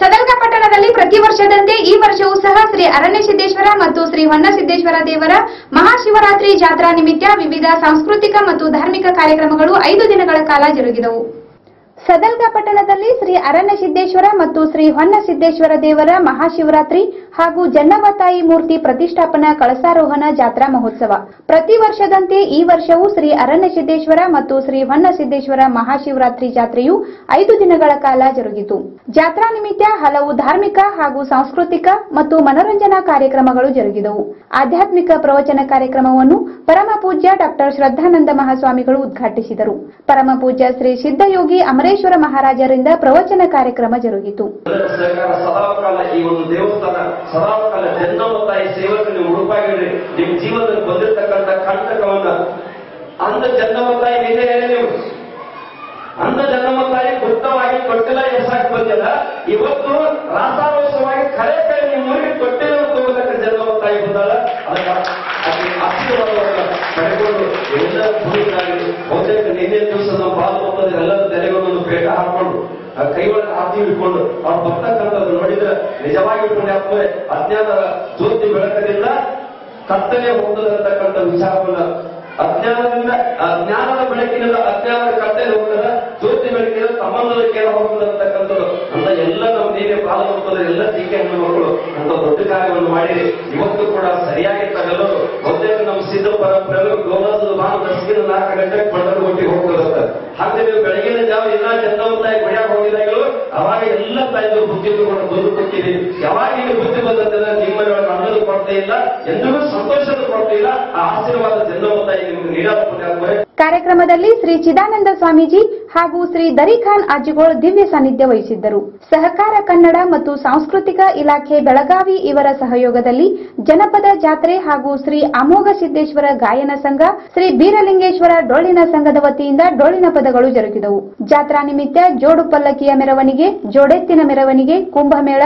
ಸದರ್ಗ ಪಟ್ಟಣದಲ್ಲಿ ಪ್ರತಿ ವರ್ಷದಂತೆ ಈ ವರ್ಷವೂ ಸಹ ಶ್ರೀ ಅರಣ್ಯ ಸಿದ್ದೇಶ್ವರ ಮತ್ತು ಶ್ರೀ ಹೊನ್ನಸಿದ್ದೇಶ್ವರ ದೇವರ ಮಹಾಶಿವರಾತ್ರಿ ಜಾತ್ರಾ ನಿಮಿತ್ತ ವಿವಿಧ ಸಾಂಸ್ಕೃತಿಕ ಮತ್ತು ಧಾರ್ಮಿಕ ಕಾರ್ಯಕ್ರಮಗಳು ಐದು ದಿನಗಳ ಕಾಲ ಜರುಗಿದವು. ಸದಲ್ಗ ಪಟ್ಟಣದಲ್ಲಿ ಶ್ರೀ ಅರಣ್ಯ ಸಿದ್ದೇಶ್ವರ ಮತ್ತು ಶ್ರೀ ಹೊನ್ನ ಸಿದ್ದೇಶ್ವರ ದೇವರ ಮಹಾಶಿವರಾತ್ರಿ ಹಾಗೂ ಜನ್ನಮತಾಯಿ ಮೂರ್ತಿ ಪ್ರತಿಷ್ಠಾಪನಾ ಕಳಸಾರೋಹಣ ಜಾತ್ರಾ ಮಹೋತ್ಸವ. ಪ್ರತಿ ವರ್ಷದಂತೆ ಈ ವರ್ಷವೂ ಶ್ರೀ ಅರಣ್ಯ ಸಿದ್ದೇಶ್ವರ ಮತ್ತು ಶ್ರೀ ಹೊನ್ನ ಸಿದ್ದೇಶ್ವರ ಮಹಾಶಿವರಾತ್ರಿ ಜಾತ್ರೆಯು ಐದು ದಿನಗಳ ಕಾಲ ಜರುಗಿತು. ಜಾತ್ರಾ ನಿಮಿತ್ತ ಹಲವು ಧಾರ್ಮಿಕ ಹಾಗೂ ಸಾಂಸ್ಕೃತಿಕ ಮತ್ತು ಮನೋರಂಜನಾ ಕಾರ್ಯಕ್ರಮಗಳು ಜರುಗಿದವು. ಆಧ್ಯಾತ್ಮಿಕ ಪ್ರವಚನ ಕಾರ್ಯಕ್ರಮವನ್ನು ಪರಮ ಪೂಜ್ಯ ಡಾಕ್ಟರ್ ಶ್ರದ್ಧಾನಂದ ಮಹಾಸ್ವಾಮಿಗಳು ಉದ್ಘಾಟಿಸಿದರು. ಪರಮ ಪೂಜ್ಯ ಶ್ರೀ ಸಿದ್ದಯೋಗಿ ಅಮರೇಶ್ವರ ಮಹಾರಾಜರಿಂದ ಪ್ರವಚನ ಕಾರ್ಯಕ್ರಮ ಜರುಗಿತು. ಸದಾಕಾಲ ಜನ್ನಮ್ಮ ತಾಯಿ ಸೇವಕ ನೀವು ಉಡುಪಾಗಿರಿ ನಿಮ್ಮ ಜೀವನದಲ್ಲಿ ಬಂದಿರತಕ್ಕಂಥ ಕಂಟಕವನ್ನ ಅಂದ ಜನ್ನಮ್ಮ ತಾಯಿ ನಿನ್ನೆ ಹೇಳಿ ನೀವು. ಅಂದ ಜನ್ನಮ್ಮ ತಾಯಿ ಗುಪ್ತವಾಗಿ ತೊಟ್ಟಿಲ ಎಸಾಕ್ ಬಂದಿಲ್ಲ. ಇವತ್ತು ರಾಸಾರೋಸವಾಗಿ ಕರೆ ಕೈ ನಿಮ್ಮ ಊರಿಗೆ ತೊಟ್ಟಿಲ ತಗೋದಕ್ಕೆ ಜನ್ನಮ್ಮ ತಾಯಿ ಬಂದಾಳ ಅದಕ್ಕೆ ಆಶೀರ್ವಾದವನ್ನ ಪಡೆಕೊಂಡು ಎಲ್ಲ ಭೂಮಿಗಾಗಿ ಬಹುತೇಕ ನಿನ್ನೆ ದಿವಸ ನಾವು ಬಾಲ್ ಎಲ್ಲರ ತೆರೆಗಳನ್ನು ಬೇಟ ಹಾಕೊಂಡು ಕೈ ಹಾಕಿ ಇಟ್ಕೊಂಡು ಅವ್ರು ಬರ್ತಕ್ಕಂಥದ್ದು ನೋಡಿದ್ರೆ ನಿಜವಾಗಿ ಪುಣ್ಯಾತ್ಮೆ ಅಜ್ಞಾನ ಜ್ಯೋತಿ ಬೆಳಕದಿಂದ ಕತ್ತಲೆ ಹೋಗದಂತಕ್ಕಂಥ ವಿಚಾರವನ್ನ ಅಜ್ಞಾನದಿಂದ ಜ್ಞಾನದ ಬೆಳಕಿನಿಂದ ಅಜ್ಞಾನದ ಕತ್ತಲೆ ಹೋಗದ ಜ್ಯೋತಿ ಬೆಳಕಿನ ಸಂಬಂಧದ ಕೇಳ ಹೋಗದಂತಕ್ಕಂಥದ್ದು ಅಂತ ಎಲ್ಲ ನಮ್ಮ ನೀವೇ ಪಾಲ್ಗೊಳ್ತಾರೆ ಎಲ್ಲ ಟೀಕೆ ಹೆಣ್ಣು ಮಕ್ಕಳು ಅಂತ ದೊಡ್ಡ ಕಾರ್ಯವನ್ನು ಮಾಡಿ ಇವತ್ತು ಕೂಡ ಸರಿಯಾಗಿ ತಾವೆಲ್ಲರೂ ಒಂದೇ ನಮ್ಮ ಸಿದ್ಧ ಪರಂಪರೆ ಗೋವಾಸದ ಭಾನು ದರ್ಶನ ನಾಲ್ಕು ಗಂಟೆಗೆ ಹಾಗೆ ನೀವು ಬೆಳಗಿನ ಜಾವ ಜನವ ತಾಯಿ ಗುಡಿಯಾಗ ಹೋಗಿದಾಗಲೂ ಅವಾಗ ಎಲ್ಲ ತಾಯಿಗಳು ಬುದ್ಧಿ ತಗೊಂಡು ದುಡ್ಡು ಕೊಟ್ಟಿರಿ ಯಾವಾಗ ಇಲ್ಲಿ ಬುದ್ಧಿ ಬಂದಂತಂದ್ರೆ ನಿಮ್ಮ ಅನ್ನೋದು ಕೊರತೆ ಇಲ್ಲ ಎಂದಿಗೂ ಸಂತೋಷದ ಕೊರತೆ ಇಲ್ಲ. ಆ ಆಶೀರ್ವಾದ ತಾಯಿ ನಿಮ್ಗೆ ನೀಡೋ ಪುಣ್ಯಾತ್ಮರೆ ಕಾರ್ಯಕ್ರಮದಲ್ಲಿ ಶ್ರೀ ಚಿದಾನಂದ ಸ್ವಾಮೀಜಿ ಹಾಗೂ ಶ್ರೀ ದರಿಖಾನ್ ಅಜ್ಜಿಗೋಳ್ ದಿವ್ಯ ಸಾನ್ನಿಧ್ಯ ವಹಿಸಿದ್ದರು. ಸಹಕಾರ ಕನ್ನಡ ಮತ್ತು ಸಾಂಸ್ಕೃತಿಕ ಇಲಾಖೆ ಬೆಳಗಾವಿ ಇವರ ಸಹಯೋಗದಲ್ಲಿ ಜನಪದ ಜಾತ್ರೆ ಹಾಗೂ ಶ್ರೀ ಅಮೋಘ ಸಿದ್ದೇಶ್ವರ ಗಾಯನ ಸಂಘ, ಶ್ರೀ ಬೀರಲಿಂಗೇಶ್ವರ ಡೊಳ್ಳಿನ ಸಂಘದ ವತಿಯಿಂದ ಡೊಳ್ಳಿನ ಪದಗಳು ಜರುಗಿದವು. ಜಾತ್ರಾ ನಿಮಿತ್ತ ಜೋಡು ಪಲ್ಲಕ್ಕಿಯ ಮೆರವಣಿಗೆ, ಜೋಡೆತ್ತಿನ ಮೆರವಣಿಗೆ, ಕುಂಭಮೇಳ,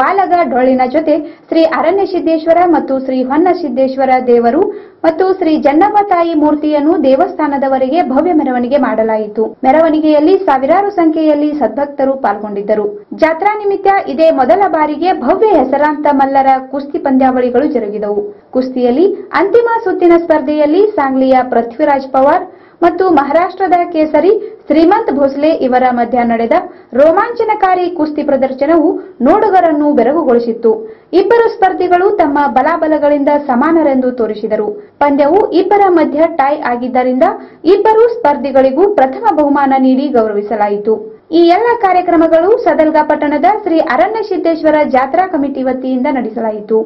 ವಾಲಗ ಡೊಳ್ಳಿನ ಜೊತೆ ಶ್ರೀ ಅರಣ್ಯ ಸಿದ್ದೇಶ್ವರ ಮತ್ತು ಶ್ರೀ ಹೊನ್ನ ಸಿದ್ದೇಶ್ವರ ದೇವರು ಮತ್ತು ಶ್ರೀ ಜನ್ನಮ್ಮ ತಾಯಿ ಮೂರ್ತಿಯನ್ನು ದೇವಸ್ಥಾನದವರೆಗೆ ಭವ್ಯ ಮೆರವಣಿಗೆ ಮಾಡಲಾಯಿತು. ಮೆರವಣಿಗೆಯಲ್ಲಿ ಸಾವಿರಾರು ಸಂಖ್ಯೆಯಲ್ಲಿ ಸದ್ಭಕ್ತರು ಪಾಲ್ಗೊಂಡಿದ್ದರು. ಜಾತ್ರಾ ನಿಮಿತ್ತ ಇದೇ ಮೊದಲ ಬಾರಿಗೆ ಭವ್ಯ ಹೆಸರಾಂತ ಮಲ್ಲರ ಕುಸ್ತಿ ಪಂದ್ಯಾವಳಿಗಳು ಜರುಗಿದವು. ಕುಸ್ತಿಯಲ್ಲಿ ಅಂತಿಮ ಸುತ್ತಿನ ಸ್ಪರ್ಧೆಯಲ್ಲಿ ಸಾಂಗ್ಲಿಯ ಪೃಥ್ವಿರಾಜ್ ಪವಾರ್ ಮತ್ತು ಮಹಾರಾಷ್ಟ್ರದ ಕೇಸರಿ ಶ್ರೀಮಂತ್ ಭೋಸ್ಲೆ ಇವರ ಮಧ್ಯ ನಡೆದ ರೋಮಾಂಚನಕಾರಿ ಕುಸ್ತಿ ಪ್ರದರ್ಶನವು ನೋಡುಗರನ್ನು ಬೆರಗುಗೊಳಿಸಿತ್ತು. ಇಬ್ಬರು ಸ್ಪರ್ಧಿಗಳು ತಮ್ಮ ಬಲಾಬಲಗಳಿಂದ ಸಮಾನರೆಂದು ತೋರಿಸಿದರು. ಪಂದ್ಯವು ಇಬ್ಬರ ಮಧ್ಯ ಟೈ ಆಗಿದ್ದರಿಂದ ಇಬ್ಬರು ಸ್ಪರ್ಧಿಗಳಿಗೂ ಪ್ರಥಮ ಬಹುಮಾನ ನೀಡಿ ಗೌರವಿಸಲಾಯಿತು. ಈ ಎಲ್ಲ ಕಾರ್ಯಕ್ರಮಗಳು ಸದಲ್ಗಾ ಪಟ್ಟಣದ ಶ್ರೀ ಅರಣ್ಯ ಸಿದ್ದೇಶ್ವರ ಜಾತ್ರಾ ಕಮಿಟಿ ವತಿಯಿಂದ ನಡೆಸಲಾಯಿತು.